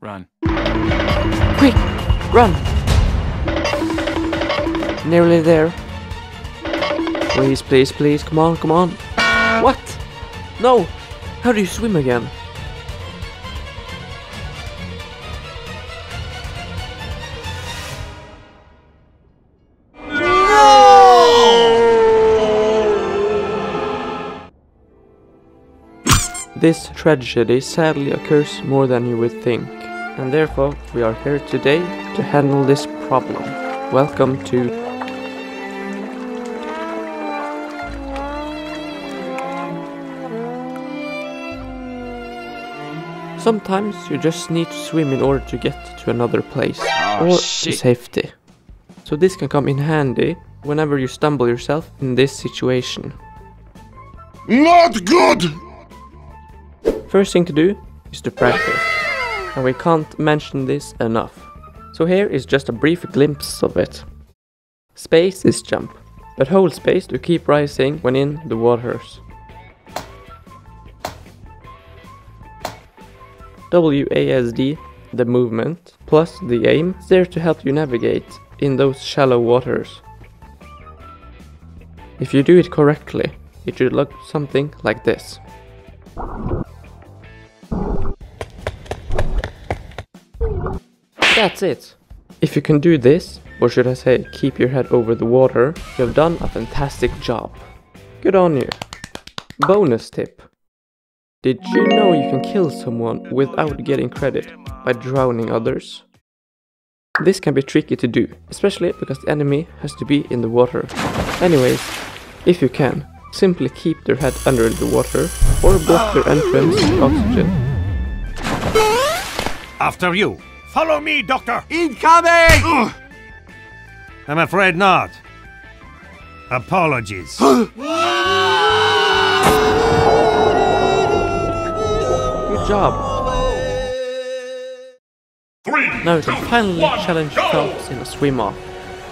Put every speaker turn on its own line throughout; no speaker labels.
Run.
Quick! Run! Nearly there. Please, please, please, come on, come on. What? No! How do you swim again? This tragedy sadly occurs more than you would think, and therefore we are here today to handle this problem. Welcome to Sometimes you just need to swim in order to get to another place
Oh,
or to
shit.
safety. So this can come in handy whenever you stumble yourself in this situation.
Not good!
First thing to do is to practice. And we can't mention this enough. So here is just a brief glimpse of it. Space is jump, but hold space to keep rising when in the waters. WASD, the movement, plus the aim, is there to help you navigate in those shallow waters. If you do it correctly, it should look something like this. That's it. If you can do this, or should I say, keep your head over the water, you have done a fantastic job. Good on you. Bonus tip. Did you know you can kill someone without getting credit by drowning others? This can be tricky to do, especially because the enemy has to be in the water. Anyways, if you can, simply keep their head under the water or block their entrance with oxygen.
After you. Follow me, Doctor!
Incoming!
I'm afraid not. Apologies.
Good job. Now you can finally challenge Phelps in a swim off.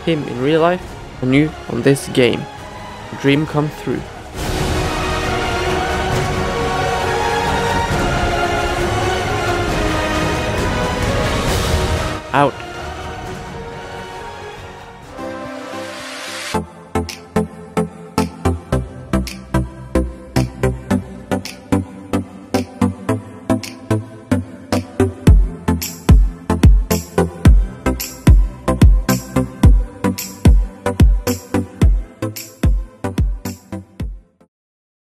Him in real life and you on this game. Dream come true. Out.